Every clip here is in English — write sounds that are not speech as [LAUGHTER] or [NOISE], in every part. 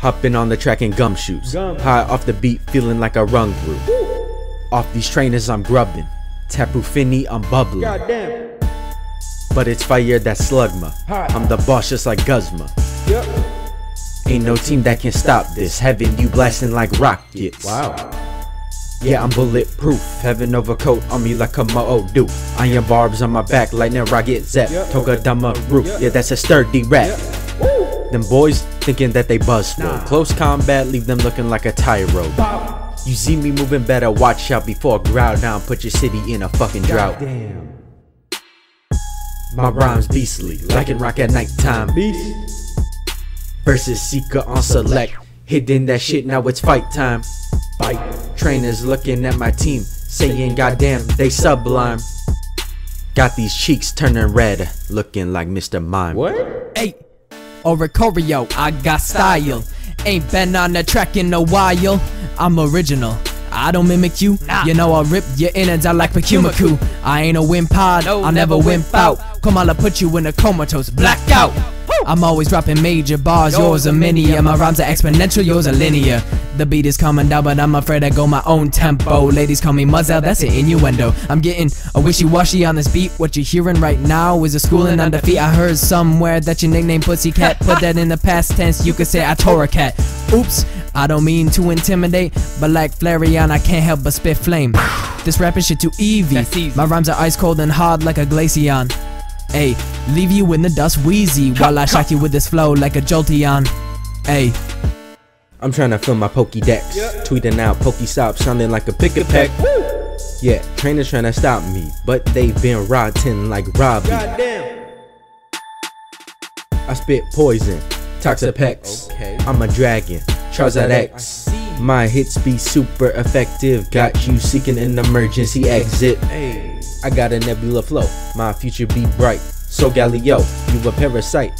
Hopping on the track in Gumshoos. Gum. High off the beat, feeling like a rung group. Off these trainers, I'm grubbing. Tapu Fini, I'm bubbling. Goddamn. But it's fire that slugma. Hot. I'm the boss just like Guzma. Yep. Ain't no team that can stop this. Having you blasting like rockets. Wow. Yeah, I'm bulletproof. Heaven overcoat on me like a Mo do. Iron barbs on my back, lightning rocket zap. Yep. Togedemaru. Yep. Yeah, that's a sturdy rap. Yep. Them boys thinking that they buzz for. Close combat, leave them looking like a tyro. You see me moving better, watch out before I growl down. Put your city in a fucking drought. Goddamn. My rhymes beastly, like Lycanroc at nighttime. Beast. Versus Seeker on select. Hitting that shit, now it's fight time. Fight. Trainers looking at my team, saying goddamn, they sublime. Got these cheeks turning red, looking like Mr. Mime. What? Hey, Oricorio, I got style. Ain't been on the track in a while. I'm original. I don't mimic you. You know I rip your innards out like Pyukumuku. I ain't a Wimpod, I'll never wimp out. Come on, I'll put you in a comatose blackout. I'm always dropping major bars, yours are mini. My rhymes are exponential, yours are linear. The beat is coming down, but I'm afraid I go my own tempo. Ladies call me Muzzel, that's an innuendo. I'm getting a Wishiwashi on this beat. What you're hearing right now is a schooling on defeat. I heard somewhere that your nickname Pussycat. Put that in the past tense, you could say I Torracat. Oops, I don't mean to intimidate, but like Flareon, I can't help but spit flame. This rapping shit too easy. My rhymes are ice cold and hard like a glaceon. Ayy, leave you in the dust wheezy while I shock you with this flow like a jolteon. Ayy. I'm trying to fill my Pokédex. Yep. Tweeting out Pokestop sounding like a Pikipek. Yeah, trainers trying to stop me, but they've been rotten like Robbie. Goddamn. I spit poison, Toxapex. Okay. I'm a dragon, Charizard X. My hits be super effective, got you seeking an emergency exit. Hey. I got a nebula flow, my future be bright. Solgaleo, you a parasite.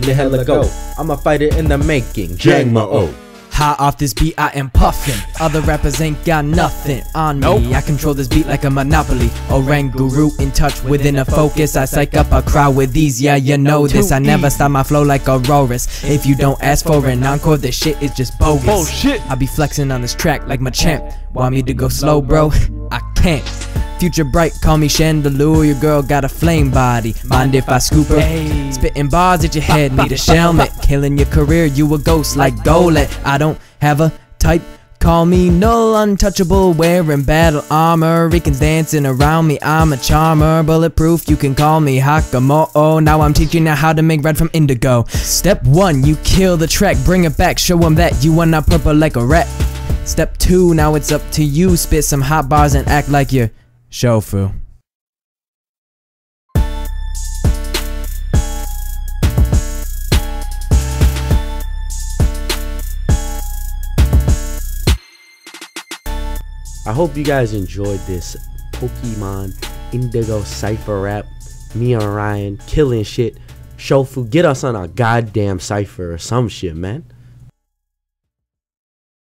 Nihilego, I'm a fighter in the making. Jangmo-o. High off this beat, I am puffin'. Other rappers ain't got nothing on me. I control this beat like a monopoly. Oranguru in touch within a focus. I psych up a crowd with these, yeah, you know this. I never stop my flow like a Rorus. If you don't ask for an encore, this shit is just bogus. Bullshit. I be flexing on this track like my champ. Want me to go slow, bro? [LAUGHS] I can't. Future bright, call me Chandelure. Your girl got a flame body. Mind if I scoop her? Spitting bars at your head, need a helmet. Killing your career, you a ghost like Golett. I don't have a type. Call me null untouchable, wearing battle armor. Ricans dancing around me, I'm a charmer. Bulletproof, you can call me Hakamo'o. Now I'm teaching you how to make red from indigo. Step one, you kill the track, bring it back, show 'em that you are not purple like a rat. Step two, now it's up to you. Spit some hot bars and act like you're Shofu. I hope you guys enjoyed this Pokemon Indigo Cypher rap. Me and Ryan killing shit. Shofu, get us on a goddamn cipher or some shit, man.